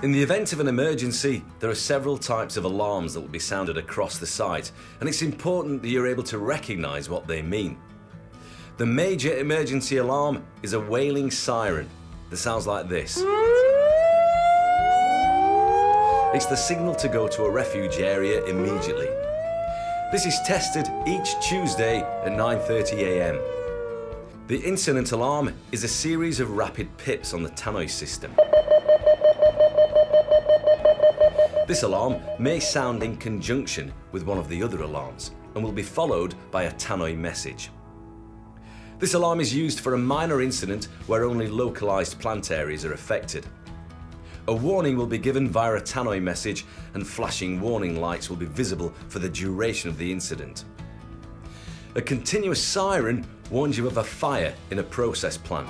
In the event of an emergency, there are several types of alarms that will be sounded across the site, and it's important that you're able to recognise what they mean. The major emergency alarm is a wailing siren that sounds like this. It's the signal to go to a refuge area immediately. This is tested each Tuesday at 9.30am. The incident alarm is a series of rapid pips on the tannoy system. This alarm may sound in conjunction with one of the other alarms and will be followed by a tannoy message. This alarm is used for a minor incident where only localised plant areas are affected. A warning will be given via a tannoy message and flashing warning lights will be visible for the duration of the incident. A continuous siren warns you of a fire in a process plant.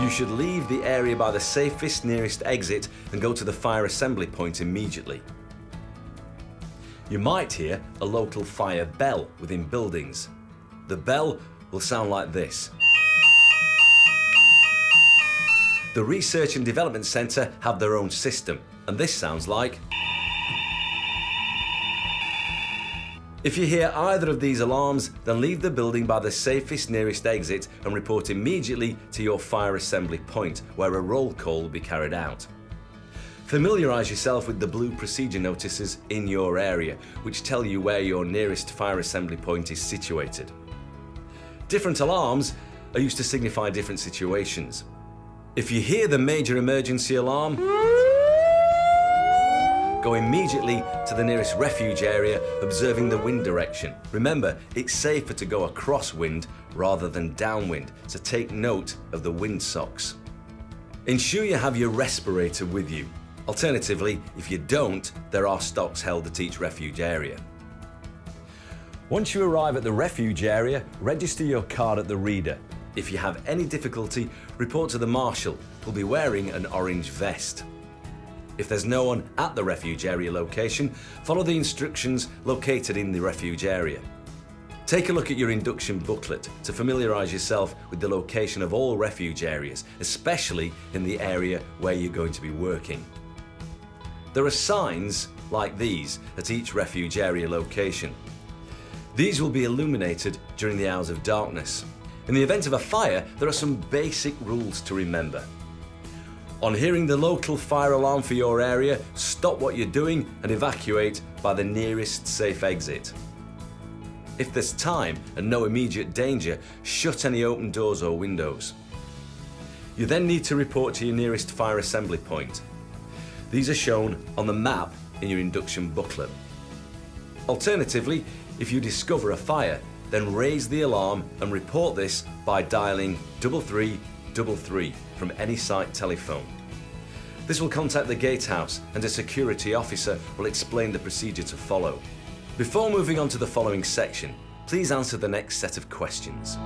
You should leave the area by the safest nearest exit and go to the fire assembly point immediately. You might hear a local fire bell within buildings. The bell will sound like this. The Research and Development Centre have their own system, and this sounds like If you hear either of these alarms, then leave the building by the safest nearest exit and report immediately to your fire assembly point, where a roll call will be carried out. Familiarise yourself with the blue procedure notices in your area, which tell you where your nearest fire assembly point is situated. Different alarms are used to signify different situations. If you hear the major emergency alarm, Go immediately to the nearest refuge area, observing the wind direction. Remember, it's safer to go across wind rather than downwind, so take note of the wind socks. Ensure you have your respirator with you. Alternatively, if you don't, there are stocks held at each refuge area. Once you arrive at the refuge area, register your card at the reader. If you have any difficulty, report to the marshal, who'll be wearing an orange vest. If there's no one at the refuge area location, follow the instructions located in the refuge area. Take a look at your induction booklet to familiarise yourself with the location of all refuge areas, especially in the area where you're going to be working. There are signs like these at each refuge area location. These will be illuminated during the hours of darkness. In the event of a fire, there are some basic rules to remember. On hearing the local fire alarm for your area, stop what you're doing and evacuate by the nearest safe exit. If there's time and no immediate danger, shut any open doors or windows. You then need to report to your nearest fire assembly point. These are shown on the map in your induction booklet. Alternatively, if you discover a fire, then raise the alarm and report this by dialing 3333 from any site telephone. This will contact the gatehouse and a security officer will explain the procedure to follow. Before moving on to the following section, please answer the next set of questions.